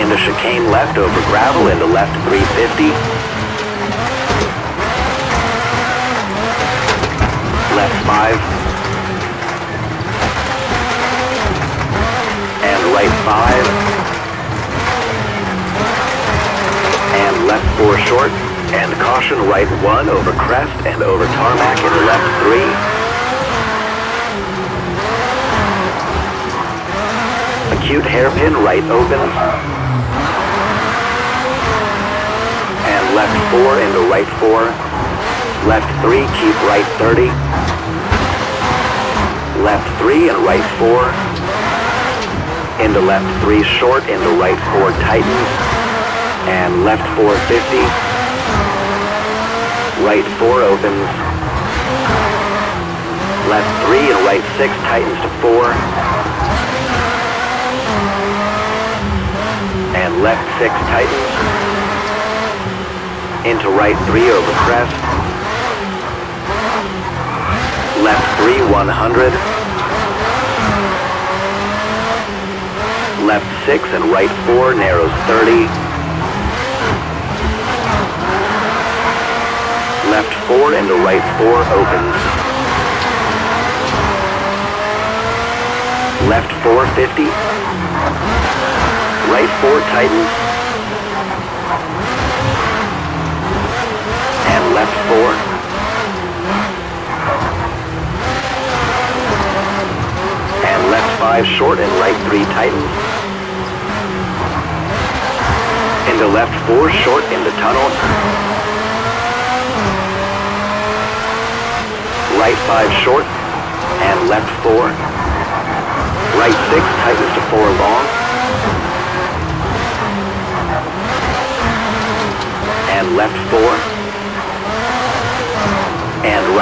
In the chicane left over gravel into left 350. Left 5. And right 5. And left 4 short. And caution right 1 over crest and over tarmac and left 3. acute hairpin right opens. 4 into right 4. Left 3, keep right 30. Left 3 and right 4. Into left 3 short, into right 4 tightens. And left 450. Right 4 opens. Left 3 and right 6 tightens to 4. and left 6 tightens. Into right 3 over crest. Left 3 100. Left 6 and right 4 narrows 30. Left 4 into right 4 opens. Left 450 right four tightens. And left four. And left five short and right three tightens. Into left four short in the tunnel. Right five short and left four. Right six tightens to four long. and left four, and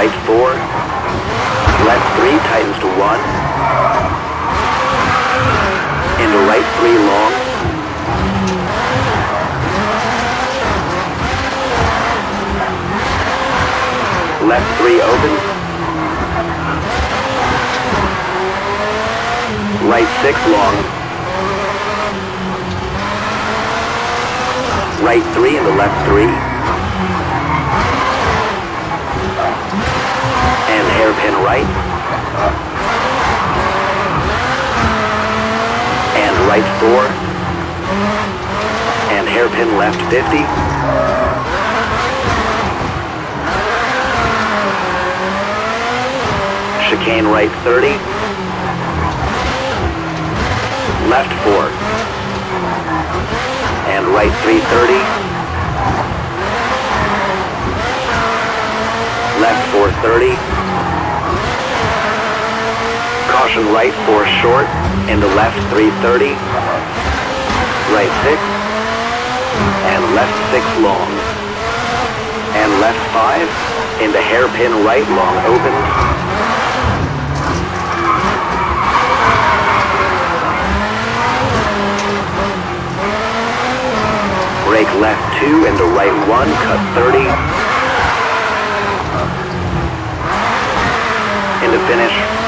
right four, left three tightens to one, into right three long, left three open, right six long, right three and the left three. And hairpin right. And right four. And hairpin left 50. Chicane right 30. Left four and right 330. Left 430. Caution right 4 short into left 330. Right 6. And left 6 long. And left 5 into hairpin right long open. Brake left 2 into right 1, cut 30. Into finish